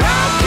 Rock!